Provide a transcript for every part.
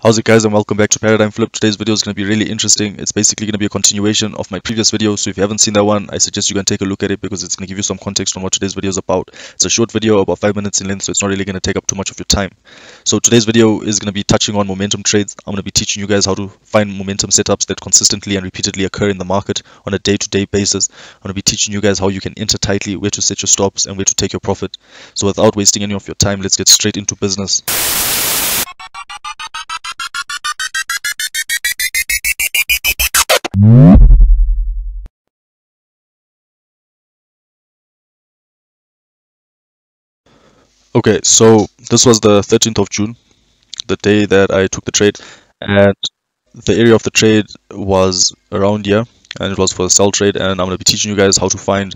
How's it guys and welcome back to Paradime Flip. Today's video is going to be really interesting. It's basically going to be a continuation of my previous video. So if you haven't seen that one, I suggest you can take a look at it because it's going to give you some context on what today's video is about. It's a short video, about 5 minutes in length, so it's not really going to take up too much of your time. So today's video is going to be touching on momentum trades. I'm going to be teaching you guys how to find momentum setups that consistently and repeatedly occur in the market on a day-to-day -day basis. I'm going to be teaching you guys how you can enter tightly, where to set your stops, and where to take your profit. So without wasting any of your time, let's get straight into business. Okay, so this was the 13th of June, the day that I took the trade, and the area of the trade was around here, and it was for a sell trade, and I'm going to be teaching you guys how to find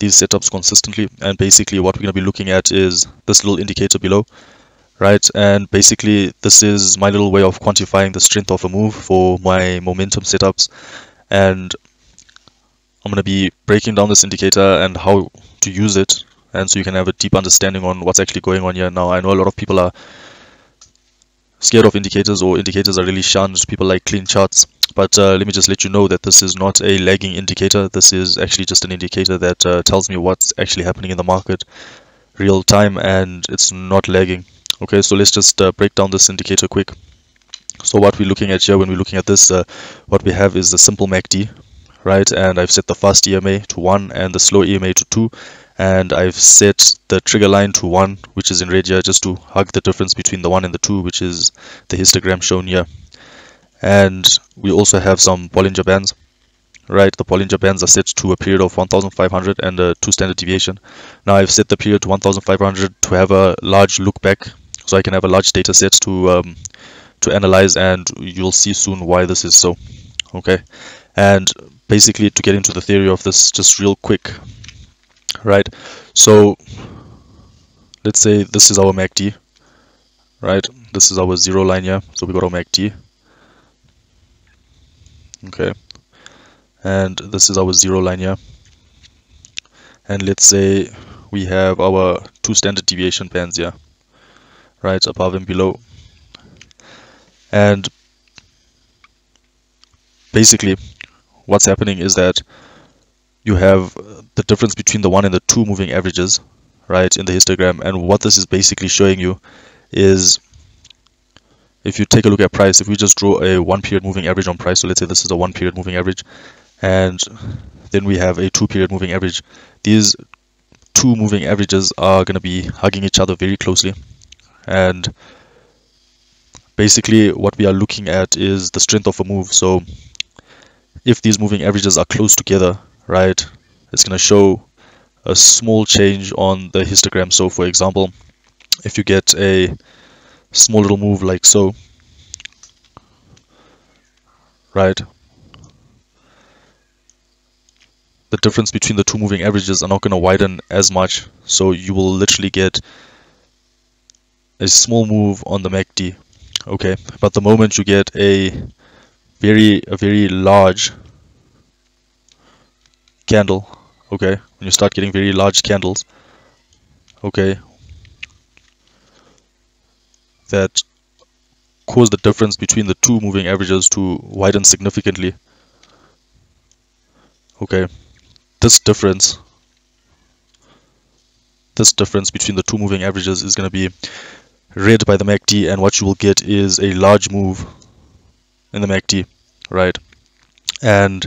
these setups consistently, and basically what we're going to be looking at is this little indicator below, right, and basically this is my little way of quantifying the strength of a move for my momentum setups, and I'm going to be breaking down this indicator and how to use it. And so you can have a deep understanding on what's actually going on here. Now i know a lot of people are scared of indicators or indicators are really shunned. People like clean charts. But uh, let me just let you know that this is not a lagging indicator. This is actually just an indicator that uh, tells me what's actually happening in the market real time and it's not lagging. Okay so let's just uh, break down this indicator quick so what we're looking at here when we're looking at this uh, what we have is the simple MACD right? And I've set the fast EMA to 1 and the slow EMA to 2 and I've set the trigger line to 1 which is in red here just to hug the difference between the 1 and the 2 which is the histogram shown here. And we also have some Bollinger Bands right? The Bollinger Bands are set to a period of 1500 and a 2 standard deviation. Now I've set the period to 1500 to have a large look back so I can have a large data set to um, to analyze and you'll see soon why this is so okay? And basically to get into the theory of this just real quick right? So let's say this is our MACD right? This is our zero line here so we got our MACD okay? And this is our zero line here. And let's say we have our two standard deviation bands here right above and below and basically what's happening is that you have the difference between the one and the two moving averages right in the histogram. And what this is basically showing you is if you take a look at price if we just draw a one period moving average on price so let's say this is a one period moving average and then we have a two period moving average these two moving averages are going to be hugging each other very closely. And basically what we are looking at is the strength of a move. So if these moving averages are close together right it's going to show a small change on the histogram. So for example if you get a small little move like so right the difference between the two moving averages are not going to widen as much. So you will literally get a small move on the MACD okay but the moment you get a very a very large candle okay when you start getting very large candles okay that cause the difference between the two moving averages to widen significantly okay this difference this difference between the two moving averages is going to be read by the MACD and what you will get is a large move in the MACD right? And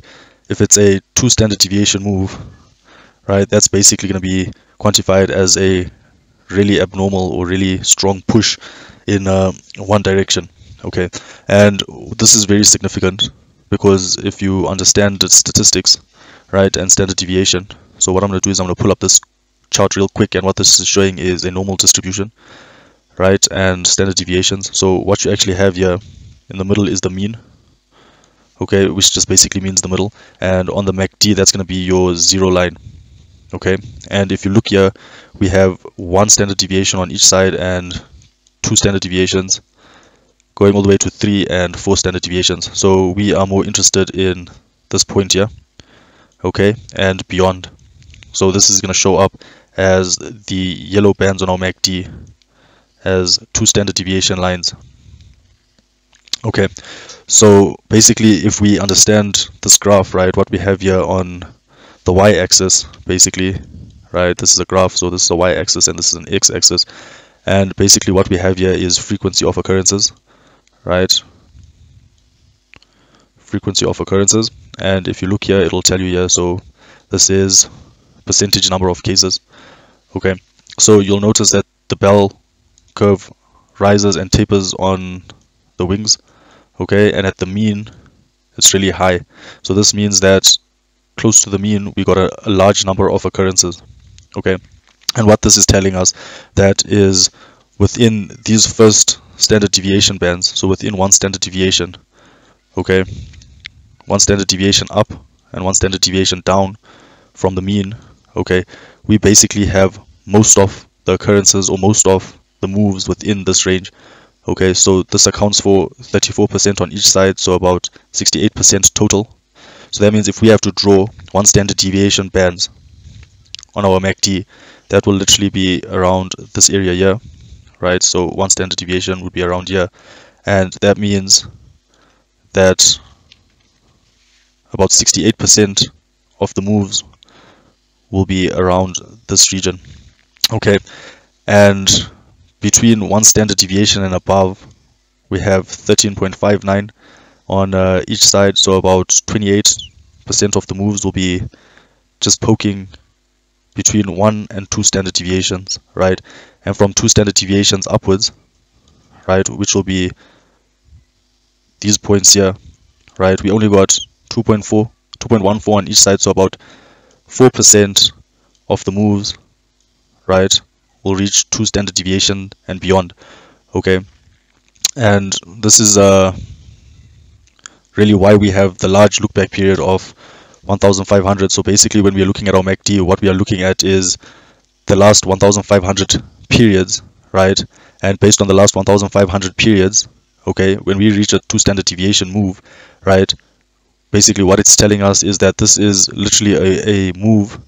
if it's a two standard deviation move right that's basically going to be quantified as a really abnormal or really strong push in uh, one direction okay? And this is very significant because if you understand the statistics right and standard deviation so what I'm going to do is I'm going to pull up this chart real quick and what this is showing is a normal distribution right and standard deviations. So what you actually have here in the middle is the mean okay which just basically means the middle. And on the MACD that's going to be your zero line okay? And if you look here we have one standard deviation on each side and two standard deviations going all the way to three and four standard deviations. So we are more interested in this point here okay and beyond. So this is going to show up as the yellow bands on our MACD as two standard deviation lines. Okay, so basically if we understand this graph, right, what we have here on the y-axis, basically, right, this is a graph, so this is a y-axis and this is an x-axis, and basically what we have here is frequency of occurrences, right, frequency of occurrences, and if you look here, it'll tell you here, so this is percentage number of cases, okay, so you'll notice that the bell curve rises and tapers on the wings okay? And at the mean it's really high. So this means that close to the mean we got a, a large number of occurrences okay? And what this is telling us that is within these first standard deviation bands so within one standard deviation okay? One standard deviation up and one standard deviation down from the mean okay? We basically have most of the occurrences or most of the moves within this range. Okay so this accounts for 34% on each side so about 68% total. So that means if we have to draw one standard deviation bands on our MACD that will literally be around this area here right? So one standard deviation would be around here. And that means that about 68% of the moves will be around this region. Okay and between one standard deviation and above we have 13.59 on uh, each side. So about 28% of the moves will be just poking between one and two standard deviations right? And from two standard deviations upwards right which will be these points here right? We only got 2.4 2.14 on each side. So about 4% of the moves right will reach two standard deviation and beyond okay? And this is uh, really why we have the large look back period of 1500 so basically when we are looking at our MACD what we are looking at is the last 1500 periods right? And based on the last 1500 periods okay when we reach a two standard deviation move right basically what it's telling us is that this is literally a, a move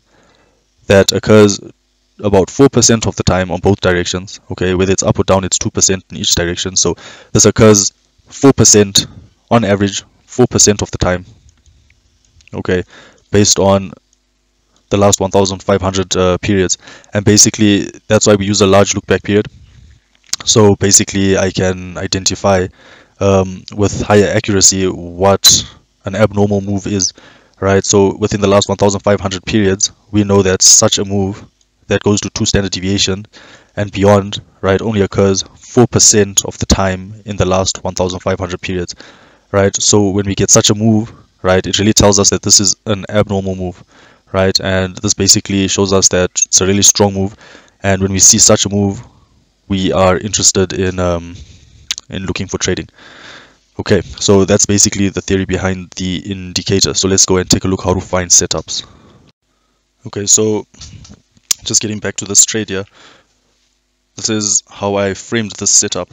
that occurs about 4% of the time on both directions okay? Whether it's up or down it's 2% in each direction. So this occurs 4% on average 4% of the time okay? Based on the last 1500 uh, periods. And basically that's why we use a large look back period. So basically I can identify um, with higher accuracy what an abnormal move is right? So within the last 1500 periods we know that such a move that goes to two standard deviation and beyond, right, only occurs 4% of the time in the last 1500 periods, right? So when we get such a move, right, it really tells us that this is an abnormal move, right? And this basically shows us that it's a really strong move. And when we see such a move, we are interested in um, in looking for trading. Okay, so that's basically the theory behind the indicator. So let's go and take a look how to find setups. Okay, so just getting back to this trade here. This is how I framed this setup.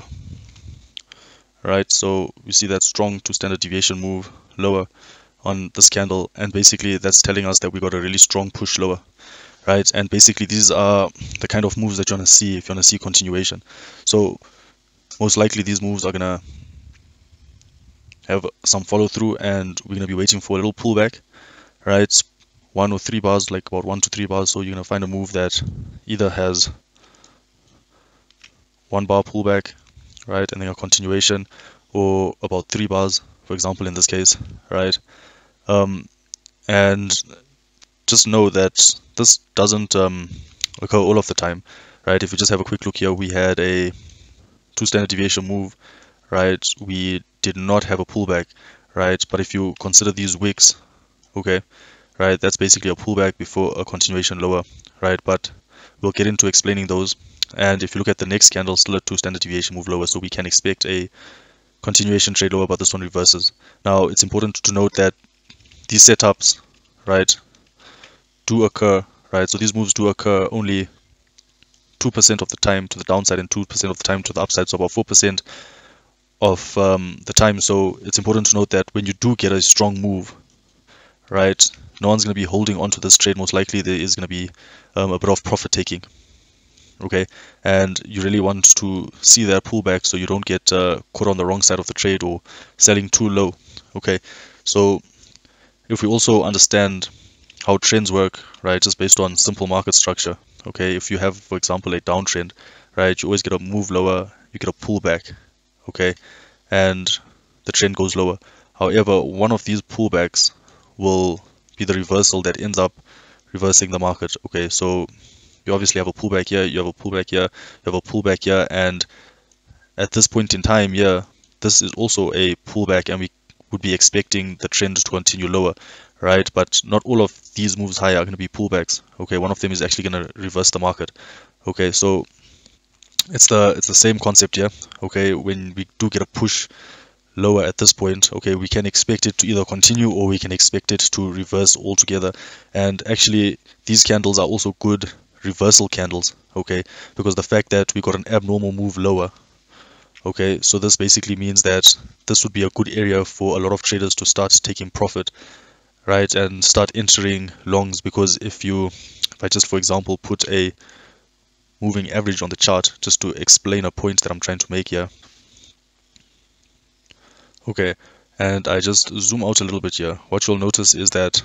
Right so we see that strong two standard deviation move lower on this candle and basically that's telling us that we got a really strong push lower. Right and basically these are the kind of moves that you want to see if you want to see continuation. So most likely these moves are gonna have some follow through and we're gonna be waiting for a little pullback. Right one or three bars, like about one to three bars. So you're gonna find a move that either has one bar pullback, right, and then a continuation, or about three bars, for example, in this case, right. Um, and just know that this doesn't um, occur all of the time, right? If you just have a quick look here, we had a two standard deviation move, right? We did not have a pullback, right? But if you consider these wicks, okay, right? That's basically a pullback before a continuation lower, right? But we'll get into explaining those. And if you look at the next candle, still a two standard deviation move lower, so we can expect a continuation trade lower, but this one reverses. Now, it's important to note that these setups, right, do occur, right? So these moves do occur only 2% of the time to the downside and 2% of the time to the upside, so about 4% of um, the time. So it's important to note that when you do get a strong move, right, no one's going to be holding on to this trade. Most likely there is going to be um, a bit of profit taking. okay? And you really want to see that pullback so you don't get uh, caught on the wrong side of the trade or selling too low. Okay? So if we also understand how trends work right just based on simple market structure okay? If you have for example a downtrend right you always get a move lower you get a pullback okay? And the trend goes lower. However one of these pullbacks will be the reversal that ends up reversing the market. Okay so you obviously have a pullback here you have a pullback here you have a pullback here and at this point in time here this is also a pullback and we would be expecting the trend to continue lower right? But not all of these moves higher are going to be pullbacks. Okay one of them is actually going to reverse the market. Okay so it's the it's the same concept here. Okay when we do get a push lower at this point. Okay we can expect it to either continue or we can expect it to reverse altogether. And actually these candles are also good reversal candles okay? Because the fact that we got an abnormal move lower okay? So this basically means that this would be a good area for a lot of traders to start taking profit right? And start entering longs because if you if I just for example put a moving average on the chart just to explain a point that I'm trying to make here okay and I just zoom out a little bit here. What you'll notice is that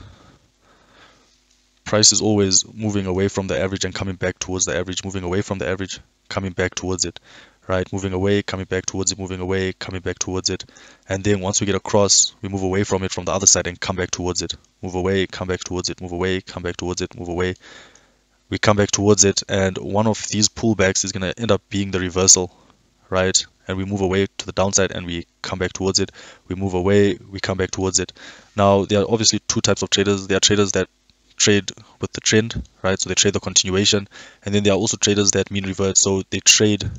price is always moving away from the average and coming back towards the average moving away from the average coming back towards it right? Moving away coming back towards it moving away coming back towards it. And then once we get across we move away from it from the other side and come back towards it. Move away come back towards it move away come back towards it move away. We come back towards it and one of these pullbacks is going to end up being the reversal right and we move away to the downside and we come back towards it. We move away we come back towards it. Now there are obviously two types of traders. There are traders that trade with the trend right? So they trade the continuation. And then there are also traders that mean revert. So they trade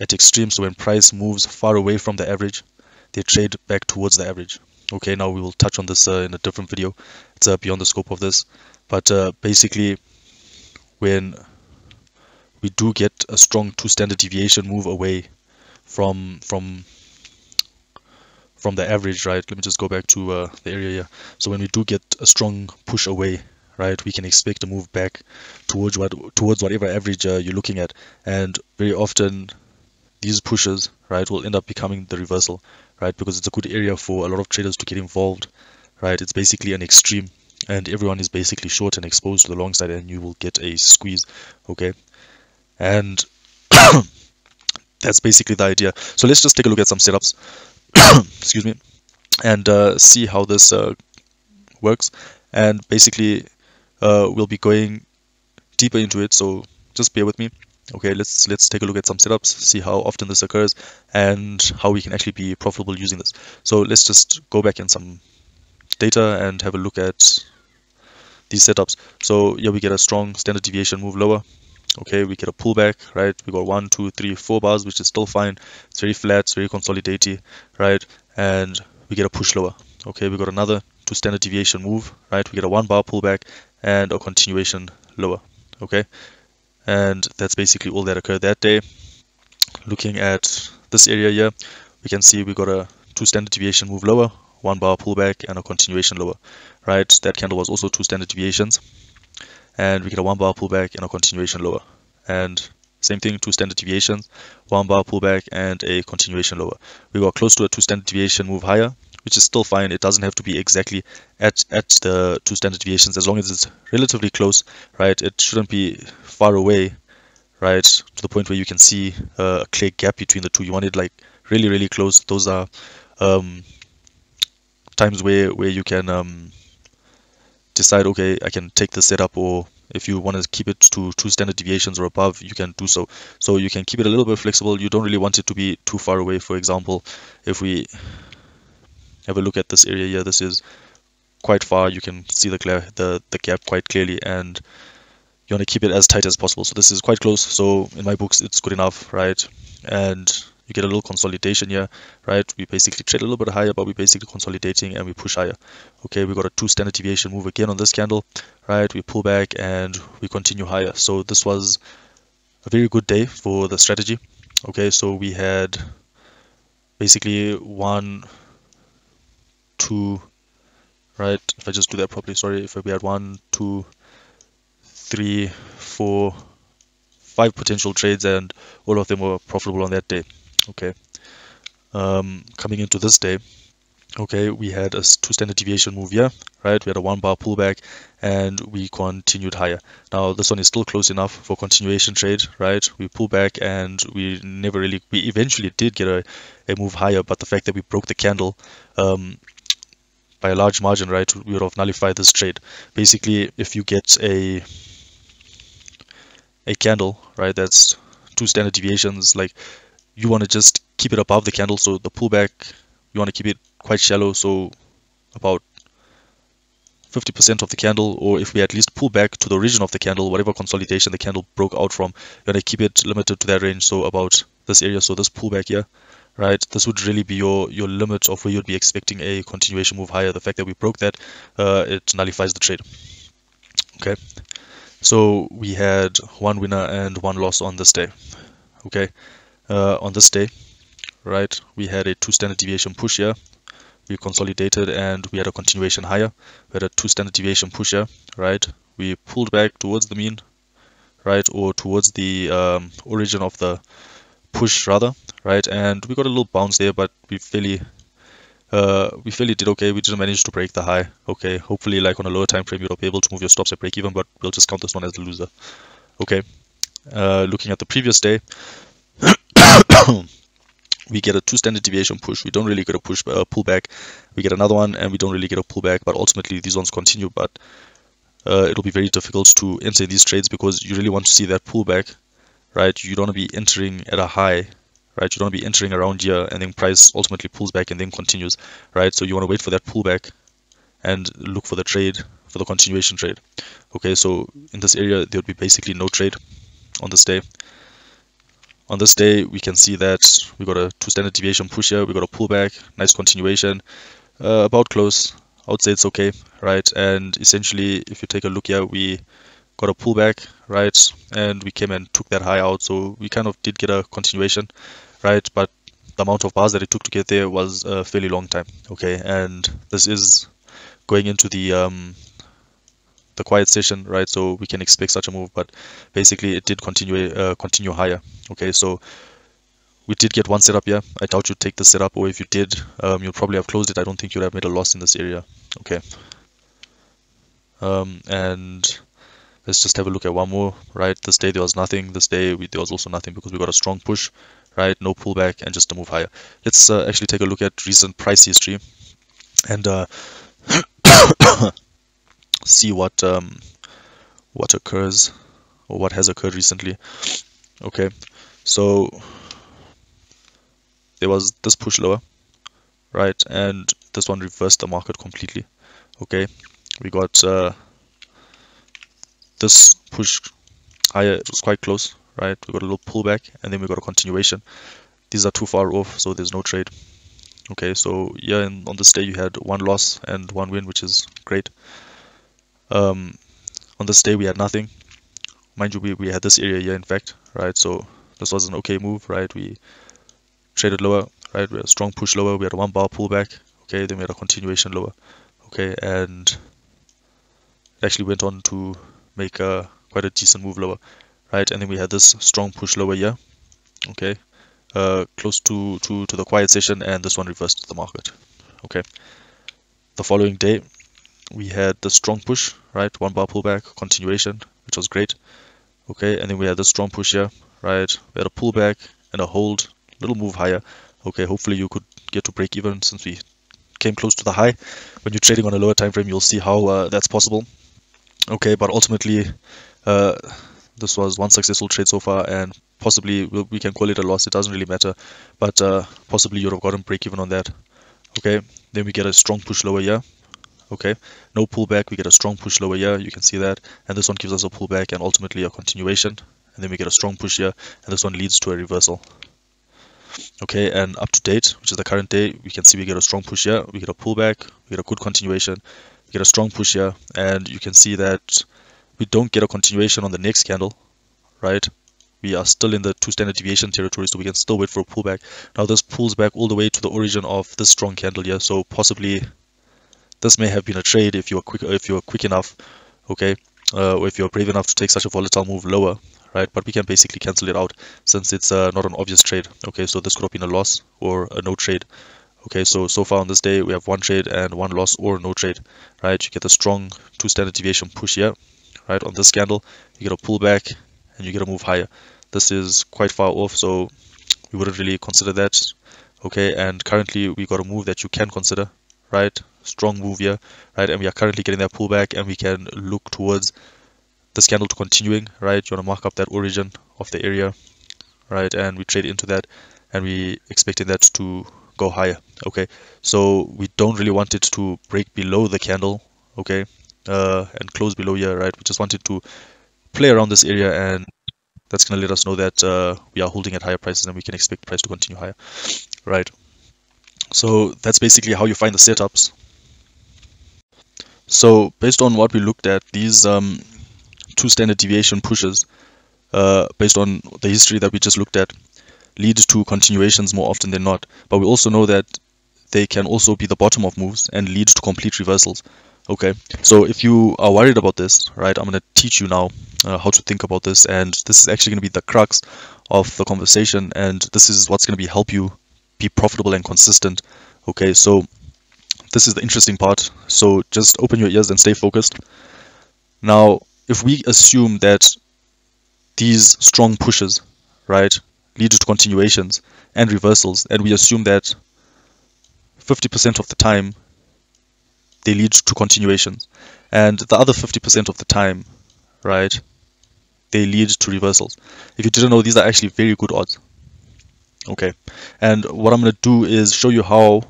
at extremes. So when price moves far away from the average they trade back towards the average. Okay now we will touch on this uh, in a different video. It's uh, beyond the scope of this. But uh, basically when we do get a strong two standard deviation move away from from from the average right let me just go back to uh, the area here so when we do get a strong push away right we can expect a move back towards what towards whatever average uh, you're looking at and very often these pushes right will end up becoming the reversal right because it's a good area for a lot of traders to get involved right it's basically an extreme and everyone is basically short and exposed to the long side and you will get a squeeze okay and that's basically the idea. So let's just take a look at some setups. Excuse me. And uh, see how this uh, works. And basically uh, we'll be going deeper into it. So just bear with me. Okay let's let's take a look at some setups see how often this occurs and how we can actually be profitable using this. So let's just go back in some data and have a look at these setups. So yeah we get a strong standard deviation move lower okay we get a pullback right? We got one two three four bars which is still fine. It's very flat it's very consolidating right? And we get a push lower. Okay we got another two standard deviation move right? We get a one bar pullback and a continuation lower. Okay? And that's basically all that occurred that day. Looking at this area here we can see we got a two standard deviation move lower one bar pullback and a continuation lower right? That candle was also two standard deviations and we get a one bar pullback and a continuation lower. And same thing two standard deviations one bar pullback and a continuation lower. We got close to a two standard deviation move higher which is still fine. It doesn't have to be exactly at at the two standard deviations. As long as it's relatively close right it shouldn't be far away right to the point where you can see a clear gap between the two. You want it like really really close. Those are um, times where where you can um, decide okay I can take the setup or if you want to keep it to two standard deviations or above you can do so. So you can keep it a little bit flexible. You don't really want it to be too far away. For example if we have a look at this area here this is quite far. You can see the the, the gap quite clearly and you want to keep it as tight as possible. So this is quite close. So in my books it's good enough right? And you get a little consolidation here right? We basically trade a little bit higher but we're basically consolidating and we push higher. Okay we got a two standard deviation move again on this candle right? We pull back and we continue higher. So this was a very good day for the strategy. Okay so we had basically one two right? If I just do that properly sorry if we had one two three four five potential trades and all of them were profitable on that day okay. Um, coming into this day okay we had a two standard deviation move here right? We had a one bar pullback and we continued higher. Now this one is still close enough for continuation trade right? We pull back and we never really we eventually did get a, a move higher but the fact that we broke the candle um, by a large margin right we would have nullified this trade. Basically if you get a a candle right that's two standard deviations like you want to just keep it above the candle so the pullback you want to keep it quite shallow so about 50% of the candle or if we at least pull back to the origin of the candle whatever consolidation the candle broke out from you want to keep it limited to that range so about this area so this pullback here right? This would really be your your limit of where you'd be expecting a continuation move higher. The fact that we broke that uh, it nullifies the trade. Okay? So we had one winner and one loss on this day. Okay uh, on this day right? We had a two standard deviation push here we consolidated and we had a continuation higher. We had a two standard deviation push here right? We pulled back towards the mean right? Or towards the um, origin of the push rather right? And we got a little bounce there but we fairly uh, we fairly did okay. We didn't manage to break the high okay? Hopefully like on a lower time frame you'll be able to move your stops at break even but we'll just count this one as the loser okay? Uh, looking at the previous day we get a two standard deviation push. We don't really get a push uh, pullback. We get another one and we don't really get a pullback but ultimately these ones continue. But uh, it'll be very difficult to enter these trades because you really want to see that pullback right? You don't want to be entering at a high right? You don't want to be entering around here and then price ultimately pulls back and then continues right? So you want to wait for that pullback and look for the trade for the continuation trade. Okay so in this area there would be basically no trade on this day on this day we can see that we got a two standard deviation push here. We got a pullback nice continuation. Uh, about close. I would say it's okay right? And essentially if you take a look here we got a pullback right? And we came and took that high out. So we kind of did get a continuation right? But the amount of bars that it took to get there was a fairly long time okay? And this is going into the um, the quiet session, right? So we can expect such a move, but basically it did continue uh, continue higher. Okay, so we did get one setup here. I doubt you'd take the setup, or if you did, um, you'll probably have closed it. I don't think you'd have made a loss in this area. Okay. Um, and let's just have a look at one more, right? This day there was nothing. This day we, there was also nothing because we got a strong push, right? No pullback and just a move higher. Let's uh, actually take a look at recent price history. And uh, see what um, what occurs or what has occurred recently. Okay, so there was this push lower, right, and this one reversed the market completely. Okay, we got uh, this push higher. It was quite close, right? We got a little pullback, and then we got a continuation. These are too far off, so there's no trade. Okay, so yeah, and on this day you had one loss and one win, which is great. Um, on this day we had nothing. Mind you, we, we had this area here in fact, right? So this was an okay move, right? We traded lower, right? We had a strong push lower. We had a one bar pullback. Okay, then we had a continuation lower. Okay, and it actually went on to make a quite a decent move lower, right? And then we had this strong push lower here. Okay, uh, close to, to, to the quiet session and this one reversed the market. Okay. The following day, we had the strong push, right? One bar pullback, continuation, which was great. Okay, and then we had the strong push here, right? We had a pullback and a hold, little move higher. Okay, hopefully you could get to break even since we came close to the high. When you're trading on a lower time frame, you'll see how uh, that's possible. Okay, but ultimately, uh, this was one successful trade so far, and possibly we can call it a loss. It doesn't really matter, but uh, possibly you'd have gotten break even on that. Okay, then we get a strong push lower here, okay. No pullback. We get a strong push lower here. You can see that. And this one gives us a pullback and ultimately a continuation. And then we get a strong push here. And this one leads to a reversal. Okay. And up to date which is the current day we can see we get a strong push here. We get a pullback. We get a good continuation. We get a strong push here. And you can see that we don't get a continuation on the next candle right? We are still in the two standard deviation territory so we can still wait for a pullback. Now this pulls back all the way to the origin of this strong candle here. So possibly this may have been a trade if you're quick if you were quick enough okay uh, or if you're brave enough to take such a volatile move lower right? But we can basically cancel it out since it's uh, not an obvious trade. Okay, so this could have been a loss or a no trade. Okay, so so far on this day we have one trade and one loss or no trade, right? You get a strong two standard deviation push here, right? On this candle, you get a pullback and you get a move higher. This is quite far off, so we wouldn't really consider that. Okay, and currently we got a move that you can consider, right? Strong move here, right? And we are currently getting that pullback and we can look towards this candle to continuing, right? You want to mark up that origin of the area, right? And we trade into that and we expecting that to go higher, okay? So we don't really want it to break below the candle, okay? Uh, and close below here, right? We just want it to play around this area and that's going to let us know that uh, we are holding at higher prices and we can expect price to continue higher, right? So that's basically how you find the setups. So based on what we looked at, these um, two standard deviation pushes uh, based on the history that we just looked at lead to continuations more often than not. But we also know that they can also be the bottom of moves and lead to complete reversals. Okay, so if you are worried about this, right, I'm going to teach you now uh, how to think about this. And this is actually going to be the crux of the conversation. And this is what's going to be help you be profitable and consistent. Okay, so this is the interesting part. So just open your ears and stay focused. Now, if we assume that these strong pushes, right, lead to continuations and reversals, and we assume that 50% of the time they lead to continuations, and the other 50% of the time, right, they lead to reversals. If you didn't know, these are actually very good odds. Okay, and what I'm going to do is show you how,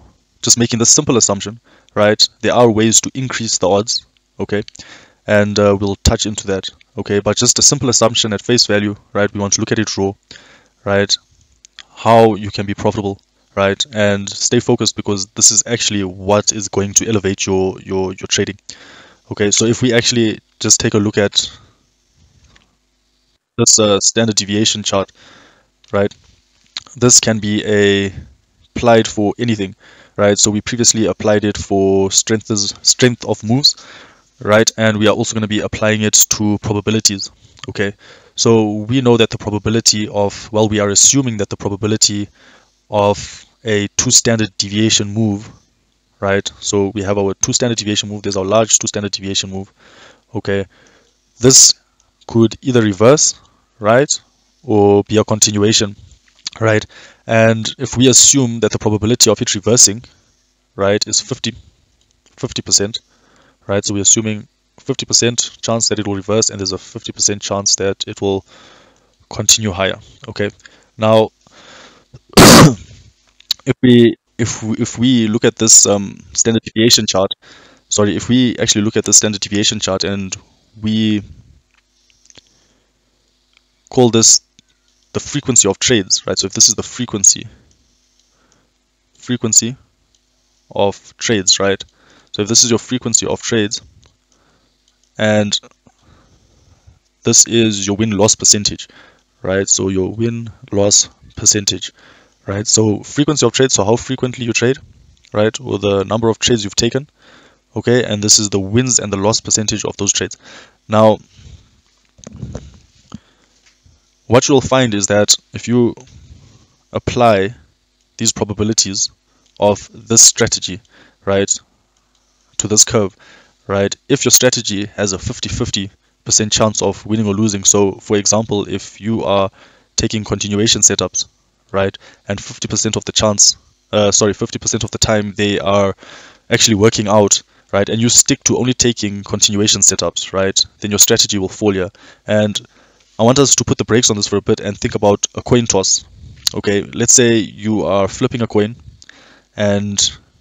just making this simple assumption, right, there are ways to increase the odds, okay, and uh, we'll touch into that okay? But just a simple assumption at face value right? We want to look at it raw right? How you can be profitable right? And stay focused because this is actually what is going to elevate your your your trading okay? So if we actually just take a look at this uh, standard deviation chart right? This can be a applied for anything right so we previously applied it for strength strength of moves right? And we are also going to be applying it to probabilities, okay? So we know that the probability of, well, we are assuming that the probability of a two standard deviation move, right? So we have our two standard deviation move, there's our large two standard deviation move, okay? This could either reverse, right? Or be a continuation, right? And if we assume that the probability of it reversing, right, is 50, 50%, right? So we're assuming 50% chance that it will reverse and there's a 50% chance that it will continue higher, okay? Now, if we if we, if we look at this um, standard deviation chart, sorry, if we actually look at the standard deviation chart and we call this the frequency of trades, right? So if this is the frequency, frequency of trades, right? So if this is your frequency of trades and this is your win-loss percentage, right? So your win-loss percentage, right? So frequency of trades, so how frequently you trade, right? Or the number of trades you've taken, okay? And this is the wins and the loss percentage of those trades. Now, what you'll find is that if you apply these probabilities of this strategy, right? to this curve, right? If your strategy has a 50-50% chance of winning or losing, so for example, if you are taking continuation setups, right, and 50% of the chance, uh, sorry, 50% of the time they are actually working out, right, and you stick to only taking continuation setups, right, then your strategy will fall here. And I want us to put the brakes on this for a bit and think about a coin toss. Okay, let's say you are flipping a coin and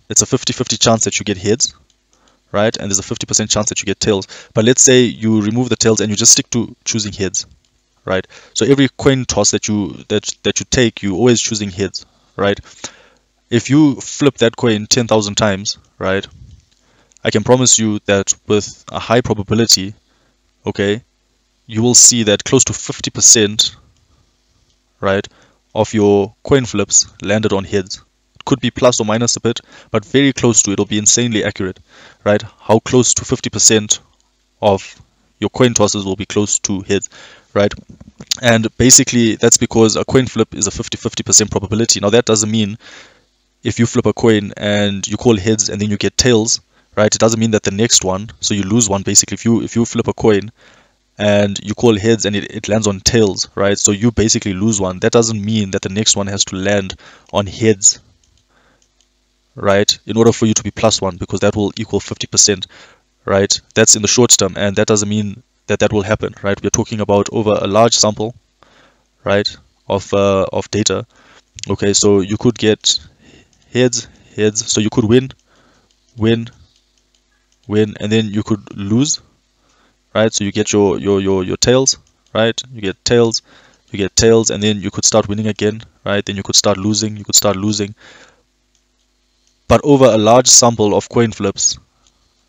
it's a 50-50 chance that you get heads right? And there's a 50% chance that you get tails. But let's say you remove the tails and you just stick to choosing heads, right? So every coin toss that you that that you take, you're always choosing heads, right? If you flip that coin 10,000 times, right? I can promise you that with a high probability, okay, you will see that close to 50%, right, of your coin flips landed on heads It could be plus or minus a bit, but very close to it will be insanely accurate, right? How close to 50% of your coin tosses will be close to heads, right? And basically, that's because a coin flip is a 50-50% probability. Now, that doesn't mean if you flip a coin and you call heads and then you get tails, right? It doesn't mean that the next one, so you lose one basically. If you if you flip a coin and you call heads and it, it lands on tails, right? So you basically lose one. That doesn't mean that the next one has to land on heads, right? In order for you to be plus one, because that will equal 50%, right? That's in the short term, and that doesn't mean that that will happen, right? We're talking about over a large sample, right, of uh, of data. Okay, so you could get heads, heads. So you could win, win, win, and then you could lose, right? So you get your your your your tails, right? You get tails, you get tails, and then you could start winning again, right? Then you could start losing, you could start losing. But over a large sample of coin flips,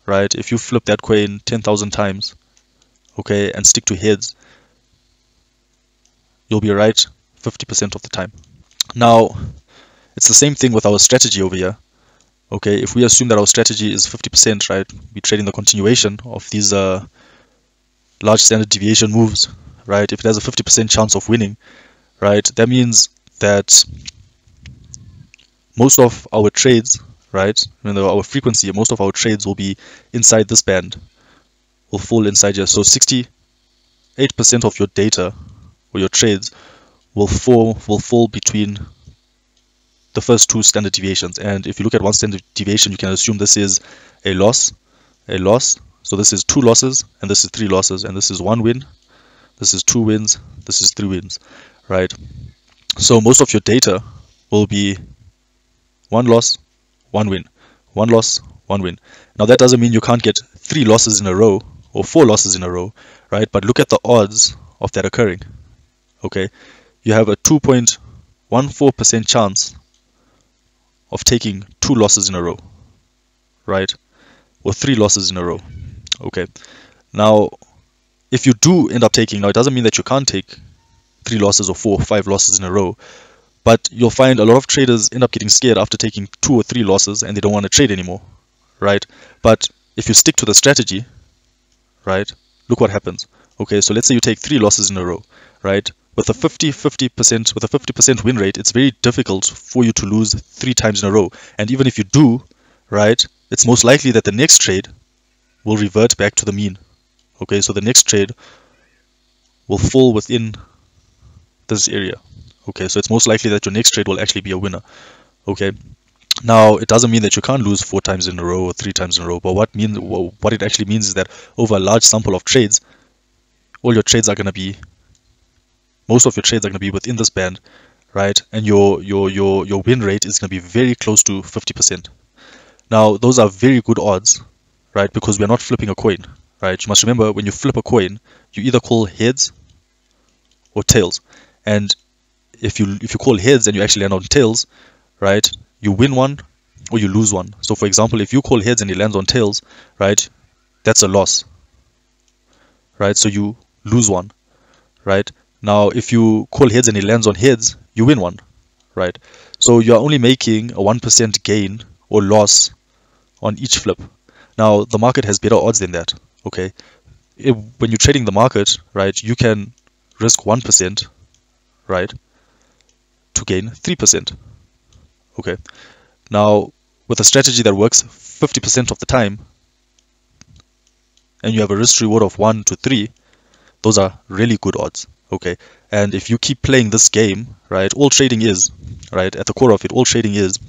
right? If you flip that coin 10,000 times, okay, and stick to heads, you'll be right 50% of the time. Now, it's the same thing with our strategy over here. Okay, if we assume that our strategy is 50%, right, we're trading the continuation of these uh, large standard deviation moves, right? If it has a 50% chance of winning, right, that means that most of our trades, right, know, our frequency, most of our trades will be inside this band, will fall inside here. So 68% of your data or your trades will fall will fall between the first two standard deviations. And if you look at one standard deviation, you can assume this is a loss, a loss. So this is two losses, and this is three losses, and this is one win, this is two wins, this is three wins, right? So most of your data will be one loss, one win, one loss, one win. Now that doesn't mean you can't get three losses in a row or four losses in a row, right? But look at the odds of that occurring. Okay, you have a 2.14% chance of taking two losses in a row, right? Or three losses in a row. Okay. Now, if you do end up taking, now it doesn't mean that you can't take three losses or four or five losses in a row, but you'll find a lot of traders end up getting scared after taking two or three losses and they don't want to trade anymore, right? But if you stick to the strategy, right, look what happens. Okay, so let's say you take three losses in a row, right? with a 50 50% with a 50% win rate it's very difficult for you to lose three times in a row and even if you do right it's most likely that the next trade will revert back to the mean okay so the next trade will fall within this area okay so it's most likely that your next trade will actually be a winner okay now it doesn't mean that you can't lose four times in a row or three times in a row but what means what it actually means is that over a large sample of trades all your trades are going to be most of your trades are going to be within this band, right? And your your your your win rate is going to be very close to 50%. Now, those are very good odds, right? Because we're not flipping a coin, right? You must remember when you flip a coin, you either call heads or tails. And if you if you call heads and you actually land on tails, right? You win one or you lose one. So for example, if you call heads and it lands on tails, right? That's a loss. Right? So you lose one, right? Now, if you call heads and it lands on heads, you win one, right? So you're only making a 1% gain or loss on each flip. Now, the market has better odds than that, okay? If, when you're trading the market, right, you can risk 1%, right, to gain 3%, okay? Now, with a strategy that works 50% of the time, and you have a risk reward of 1 to 3, those are really good odds okay and if you keep playing this game right all trading is right at the core of it all trading is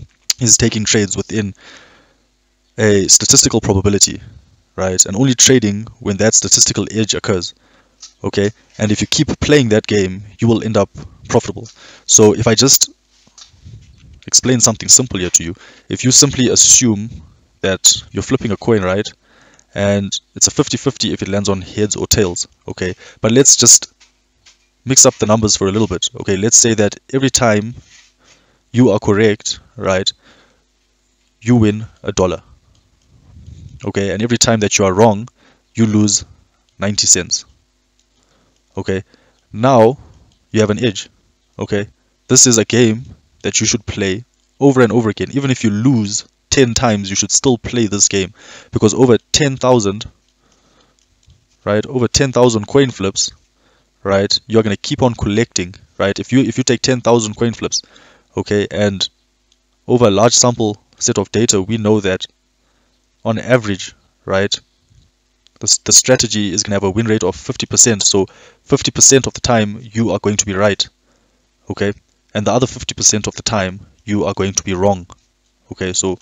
is taking trades within a statistical probability right? And only trading when that statistical edge occurs okay? And if you keep playing that game you will end up profitable. So if i just explain something simple here to you if you simply assume that you're flipping a coin right? And it's a 50-50 if it lands on heads or tails okay? But let's just mix up the numbers for a little bit. Okay, let's say that every time you are correct, right, you win a dollar. Okay, and every time that you are wrong, you lose 90 cents. Okay, now you have an edge. Okay, this is a game that you should play over and over again. Even if you lose 10 times, you should still play this game because over 10,000 right, over 10,000 coin flips, right, you're going to keep on collecting, right? If you if you take 10,000 coin flips, okay, and over a large sample set of data, we know that on average, right, the, the strategy is going to have a win rate of 50%. So 50% of the time you are going to be right, okay, and the other 50% of the time you are going to be wrong, okay. So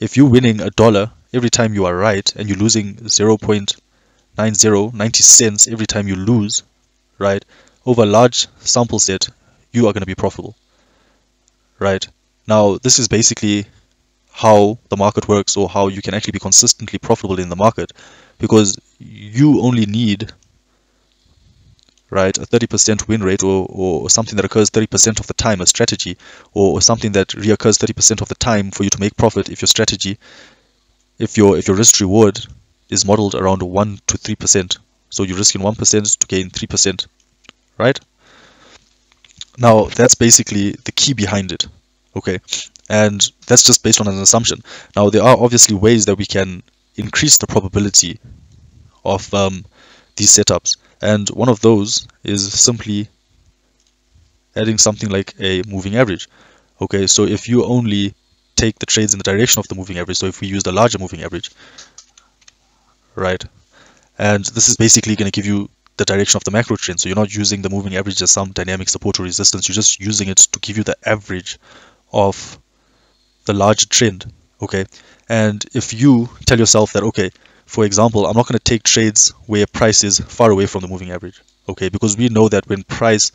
if you're winning a dollar every time you are right and you're losing 0 0.90 90 cents every time you lose, right, over a large sample set, you are going to be profitable, right? Now, this is basically how the market works or how you can actually be consistently profitable in the market because you only need right a 30% win rate or, or something that occurs 30% of the time a strategy or, something that reoccurs 30% of the time for you to make profit if your strategy if your if your risk reward is modeled around 1 to 3% so you're risking 1% to gain 3% right? Now that's basically the key behind it okay and that's just based on an assumption. Now there are obviously ways that we can increase the probability of um, these setups. And one of those is simply adding something like a moving average. Okay so if you only take the trades in the direction of the moving average so if we use the larger moving average right? And this is basically going to give you the direction of the macro trend. So you're not using the moving average as some dynamic support or resistance. You're just using it to give you the average of the larger trend okay? And if you tell yourself that okay for example i'm not going to take trades where price is far away from the moving average okay? Because we know that when price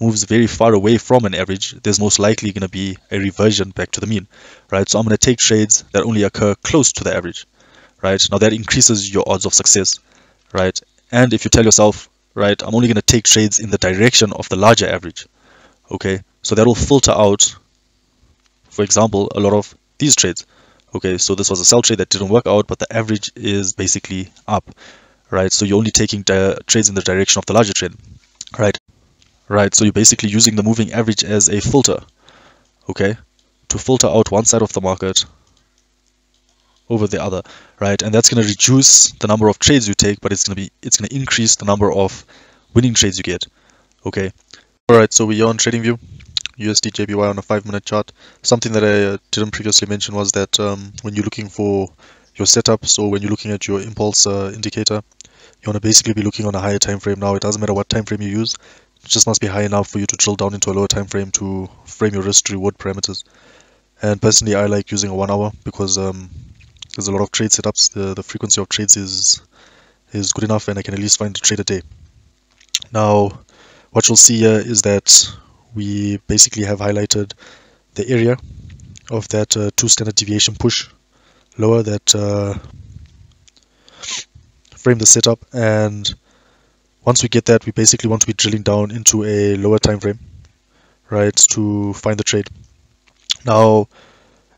moves very far away from an average there's most likely going to be a reversion back to the mean right? So i'm going to take trades that only occur close to the average right? Now that increases your odds of success right? And if you tell yourself right i'm only going to take trades in the direction of the larger average okay? So that will filter out for example a lot of these trades. Okay so this was a sell trade that didn't work out but the average is basically up right? So you're only taking trades in the direction of the larger trend right? Right so you're basically using the moving average as a filter okay? To filter out one side of the market over the other right? And that's going to reduce the number of trades you take but it's going to be it's going to increase the number of winning trades you get okay? All right so we are on TradingView USD JPY on a 5 minute chart. Something that I uh, didn't previously mention was that um, when you're looking for your setups or when you're looking at your impulse uh, indicator, you want to basically be looking on a higher time frame. Now it doesn't matter what time frame you use, it just must be high enough for you to drill down into a lower time frame to frame your risk reward parameters. And personally, I like using a one hour because um, there's a lot of trade setups. The, the frequency of trades is is good enough and I can at least find a trade a day. Now, what you'll see here is that we basically have highlighted the area of that uh, two standard deviation push lower that uh, frame the setup and once we get that we basically want to be drilling down into a lower time frame right to find the trade. Now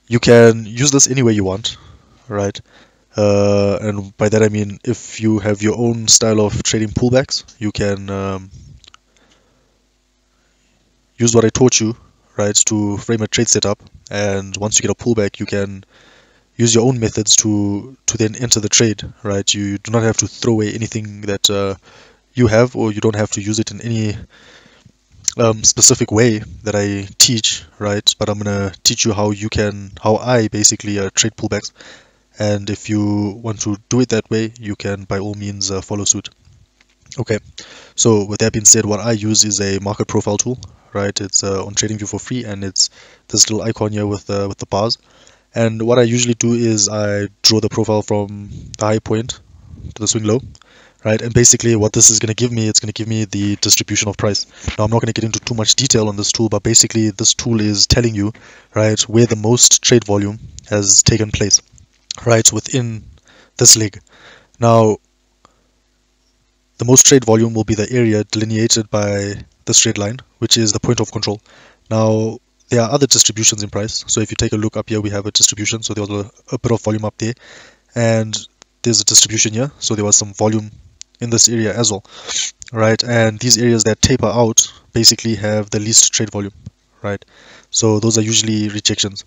you can use this any way you want right uh, and by that I mean if you have your own style of trading pullbacks you can um, use what I taught you, right, to frame a trade setup. And once you get a pullback, you can use your own methods to to then enter the trade, right? You do not have to throw away anything that uh, you have, or you don't have to use it in any um, specific way that I teach, right? But I'm gonna teach you how you can, how I basically uh, trade pullbacks. And if you want to do it that way, you can by all means uh, follow suit. Okay, so with that being said, what I use is a market profile tool, right? It's uh, on TradingView for free, and it's this little icon here with the with the bars. And what I usually do is I draw the profile from the high point to the swing low, right? And basically, what this is going to give me, it's going to give me the distribution of price. Now, I'm not going to get into too much detail on this tool, but basically, this tool is telling you, right, where the most trade volume has taken place, right, within this leg. Now, the most trade volume will be the area delineated by the straight line, which is the point of control. Now, there are other distributions in price. So if you take a look up here, we have a distribution. So there was a, a bit of volume up there. And there's a distribution here. So there was some volume in this area as well. Right. And these areas that taper out basically have the least trade volume. Right. So those are usually rejections.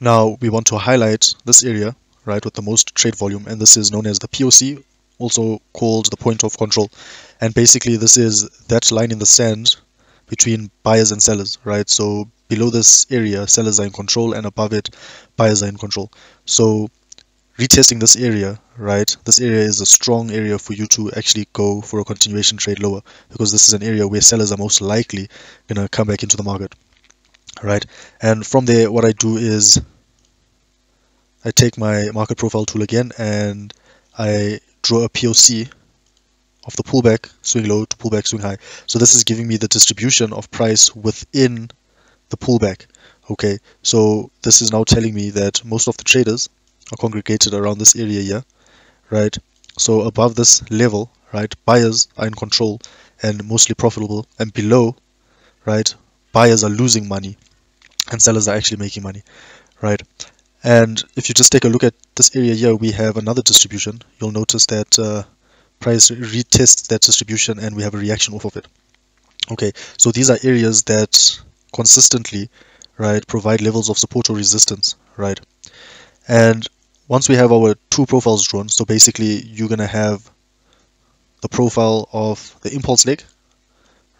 Now we want to highlight this area right, with the most trade volume, and this is known as the POC, also called the point of control. And basically, this is that line in the sand between buyers and sellers, right? So below this area, sellers are in control, and above it, buyers are in control. So retesting this area, right? This area is a strong area for you to actually go for a continuation trade lower because this is an area where sellers are most likely going to come back into the market, right? And from there, what I do is I take my market profile tool again and I draw a POC of the pullback, swing low to pullback, swing high. So this is giving me the distribution of price within the pullback. Okay, so this is now telling me that most of the traders are congregated around this area here, right? So above this level, right, buyers are in control and mostly profitable, and below, right, buyers are losing money and sellers are actually making money, right? And if you just take a look at this area here, we have another distribution. You'll notice that uh, price retests that distribution and we have a reaction off of it. Okay, so these are areas that consistently, right, provide levels of support or resistance, right? And once we have our two profiles drawn, so basically you're going to have the profile of the impulse leg,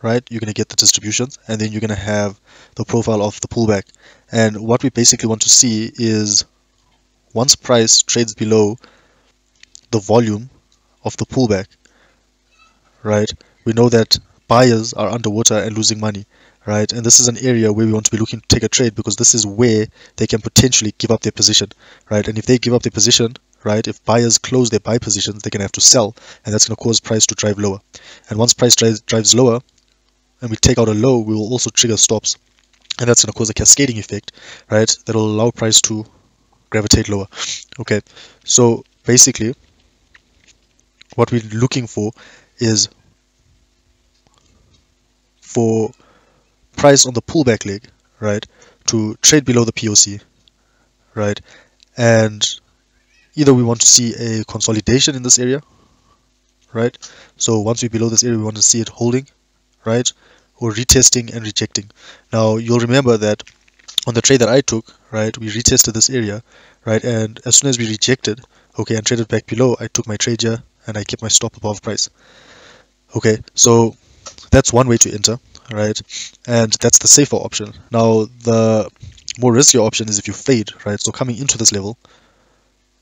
right? You're going to get the distributions, and then you're going to have the profile of the pullback. And what we basically want to see is once price trades below the volume of the pullback, right? We know that buyers are underwater and losing money, right? And this is an area where we want to be looking to take a trade because this is where they can potentially give up their position, right? And if they give up their position, right, if buyers close their buy positions, they're going to have to sell, and that's going to cause price to drive lower. And once price drives, drives lower, and we take out a low, we will also trigger stops. And that's going to cause a cascading effect, right? That will allow price to gravitate lower. Okay, so basically, what we're looking for is for price on the pullback leg, right, to trade below the POC, right, and either we want to see a consolidation in this area, right, so once we're below this area, we want to see it holding, right, or retesting and rejecting. Now, you'll remember that on the trade that I took, right, we retested this area, right, and as soon as we rejected, okay, and traded back below, I took my trade here, and I kept my stop above price. Okay, so that's one way to enter, right? And that's the safer option. Now, the more riskier option is if you fade, right? So coming into this level,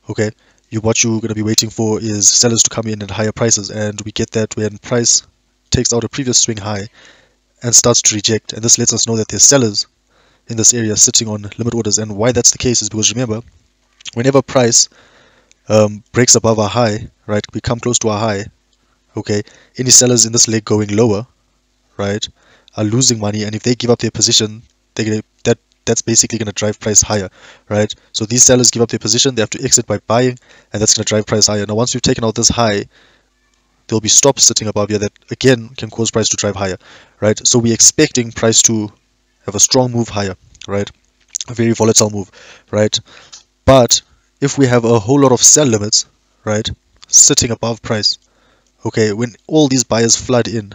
okay, you what you're going to be waiting for is sellers to come in at higher prices, and we get that when price takes out a previous swing high and starts to reject, and this lets us know that there's sellers in this area sitting on limit orders. And why that's the case is because remember, whenever price um, breaks above a high, right, we come close to a high, okay, any sellers in this leg going lower, right, are losing money, and if they give up their position, they gonna, that that's basically going to drive price higher, right? So these sellers give up their position, they have to exit by buying, and that's going to drive price higher. Now, once we've taken out this high, there'll be stops sitting above here that again can cause price to drive higher, right? So we're expecting price to have a strong move higher, right? A very volatile move, right? But if we have a whole lot of sell limits, right, sitting above price, okay, when all these buyers flood in,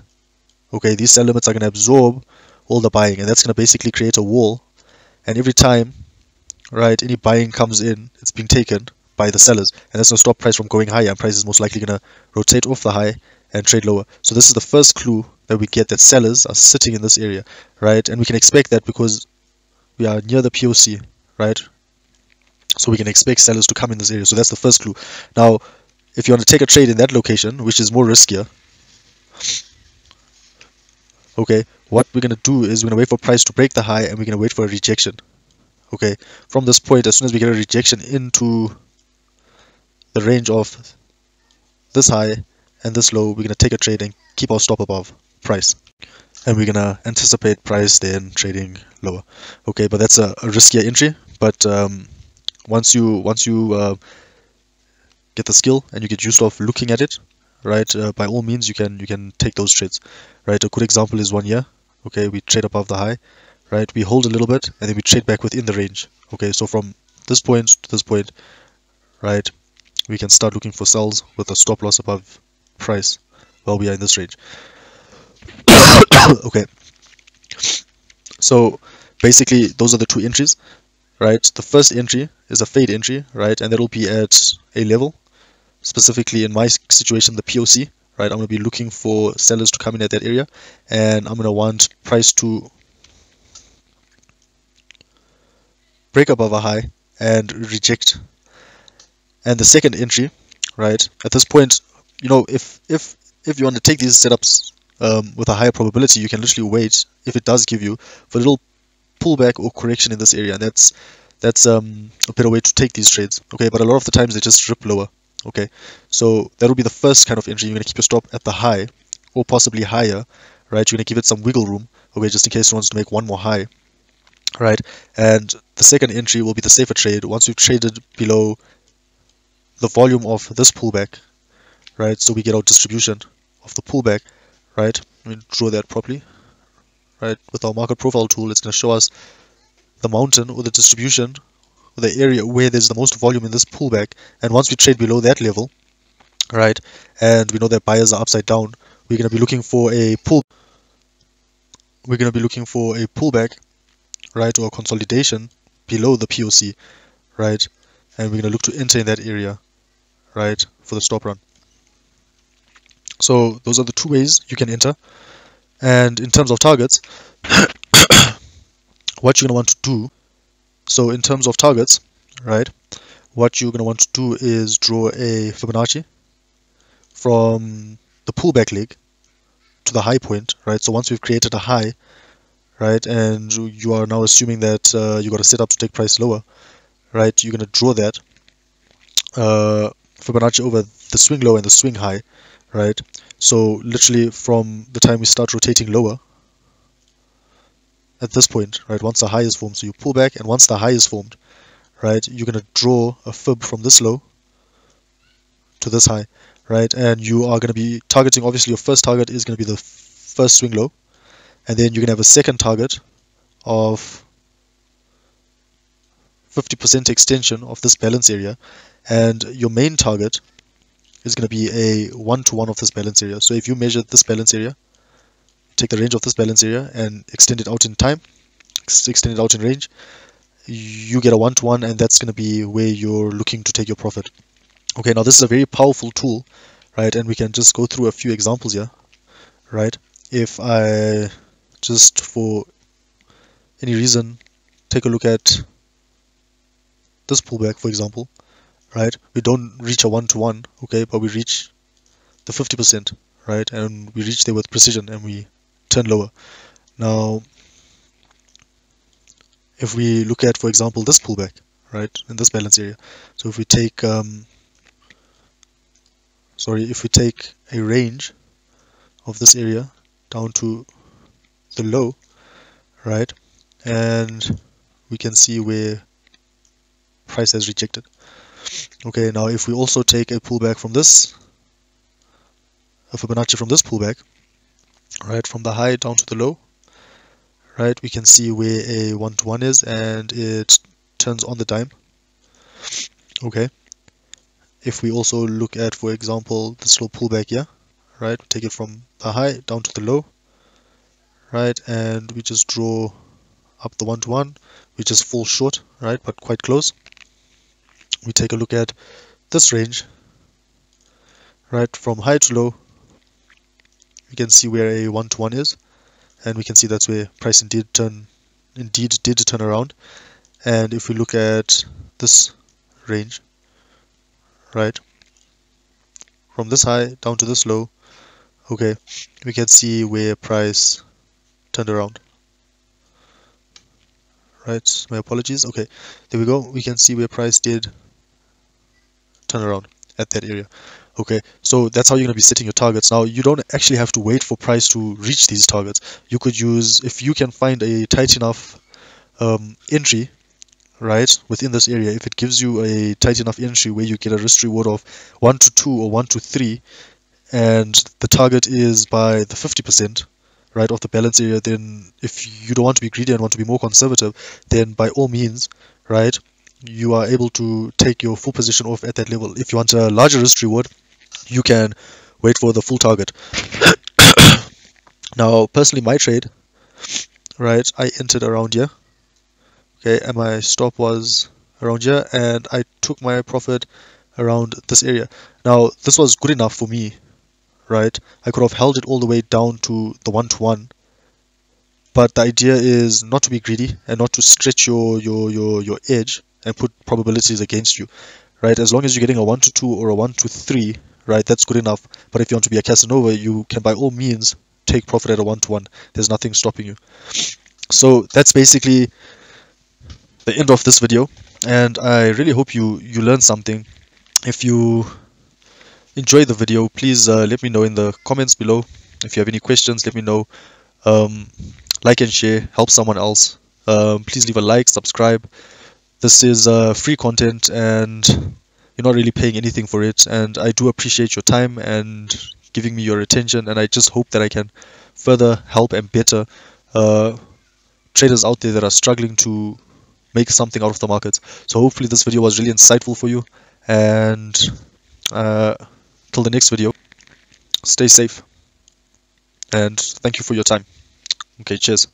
okay, these sell limits are going to absorb all the buying, and that's going to basically create a wall. And every time, right, any buying comes in, it's being taken by the sellers, and that's going to stop price from going higher, and price is most likely going to rotate off the high and trade lower. So this is the first clue that we get that sellers are sitting in this area, right? And we can expect that because we are near the POC, right? So we can expect sellers to come in this area. So that's the first clue. Now, if you want to take a trade in that location, which is more riskier, okay, what we're going to do is we're going to wait for price to break the high and we're going to wait for a rejection. Okay, from this point, as soon as we get a rejection into the range of this high and this low, we're going to take a trade and keep our stop above price. And we're going to anticipate price then trading lower. Okay, but that's a, a riskier entry, but um, once you once you uh, get the skill and you get used of looking at it right uh, by all means you can you can take those trades right a good example is one year okay we trade above the high right we hold a little bit and then we trade back within the range okay so from this point to this point right we can start looking for sells with a stop loss above price while we are in this range okay so basically those are the two entries right? The first entry is a fade entry, right? And that'll be at a level, specifically in my situation, the POC, right? I'm going to be looking for sellers to come in at that area, and I'm going to want price to break above a high and reject. And the second entry, right? At this point, you know, if if if you want to take these setups um, with a higher probability, you can literally wait if it does give you for a little pullback or correction in this area. And that's that's um, a better way to take these trades. Okay, but a lot of the times they just rip lower. Okay, so that will be the first kind of entry. You're gonna keep your stop at the high or possibly higher, right? You're gonna give it some wiggle room, okay, just in case it wants to make one more high, right? And the second entry will be the safer trade once you've traded below the volume of this pullback, right? So we get our distribution of the pullback, right? Let me draw that properly, right? With our market profile tool, it's going to show us the mountain or the distribution, or the area where there's the most volume in this pullback. And once we trade below that level, right, and we know that buyers are upside down, we're going to be looking for a pull. We're going to be looking for a pullback, right, or consolidation below the POC, right, and we're going to look to enter in that area, right, for the stop run. So those are the two ways you can enter. And in terms of targets, what you're going to want to do, so in terms of targets, right, what you're going to want to do is draw a Fibonacci from the pullback leg to the high point, right? So once we've created a high, right, and you are now assuming that uh, you got a setup to take price lower, right? You're going to draw that uh, Fibonacci over the swing low and the swing high, right? So literally from the time we start rotating lower, at this point, right, once the high is formed, so you pull back, and once the high is formed, right, you're going to draw a fib from this low to this high, right, and you are going to be targeting, obviously your first target is going to be the first swing low, and then you're going to have a second target of 50% extension of this balance area, and your main target is going to be a one-to-one -one of this balance area. So if you measure this balance area, take the range of this balance area and extend it out in time, extend it out in range, you get a one-to-one -one and that's going to be where you're looking to take your profit. Okay, now this is a very powerful tool, right? And we can just go through a few examples here, right? If I just for any reason take a look at this pullback, for example, right? We don't reach a one-to-one, -one, okay, but we reach the 50%, right? And we reach there with precision and we turn lower. Now, if we look at, for example, this pullback, right, in this balance area. So if we take, um, sorry, if we take a range of this area down to the low, right, and we can see where price has rejected. Okay, now if we also take a pullback from this, a Fibonacci from this pullback, right, from the high down to the low, right, we can see where a one-to-one -one is and it turns on the dime. Okay, if we also look at, for example, the slow pullback here, right, take it from the high down to the low, right, and we just draw up the one-to-one, -one, we just fall short, right, but quite close we take a look at this range, right, from high to low, we can see where a one-to-one -one is, and we can see that's where price indeed turn, indeed did turn around. And if we look at this range, right, from this high down to this low, okay, we can see where price turned around. Right my apologies. Okay there we go. We can see where price did turn around at that area. Okay so that's how you're going to be setting your targets. Now you don't actually have to wait for price to reach these targets. You could use if you can find a tight enough um, entry right within this area if it gives you a tight enough entry where you get a risk reward of 1 to 2 or 1 to 3 and the target is by the 50% right of the balance area then if you don't want to be greedy and want to be more conservative then by all means right you are able to take your full position off at that level. If you want a larger risk reward, you can wait for the full target. now, personally, my trade, right, I entered around here. okay and my stop was around here and I took my profit around this area now this was good enough for me right I could have held it all the way down to the one-to-one but the idea is not to be greedy and not to stretch your your your, your edge and put probabilities against you right? As long as you're getting a 1 to 2 or a 1 to 3 right that's good enough. But if you want to be a casanova you can by all means take profit at a 1 to 1 there's nothing stopping you. So that's basically the end of this video. And I really hope you you learned something. If you enjoyed the video please uh, let me know in the comments below. If you have any questions let me know. Um, like and share. Help someone else. Um, please leave a like subscribe this is uh, free content and you're not really paying anything for it and I do appreciate your time and giving me your attention and I just hope that I can further help and better uh, traders out there that are struggling to make something out of the market. So hopefully this video was really insightful for you. And uh, till the next video, stay safe. And thank you for your time. Okay, cheers.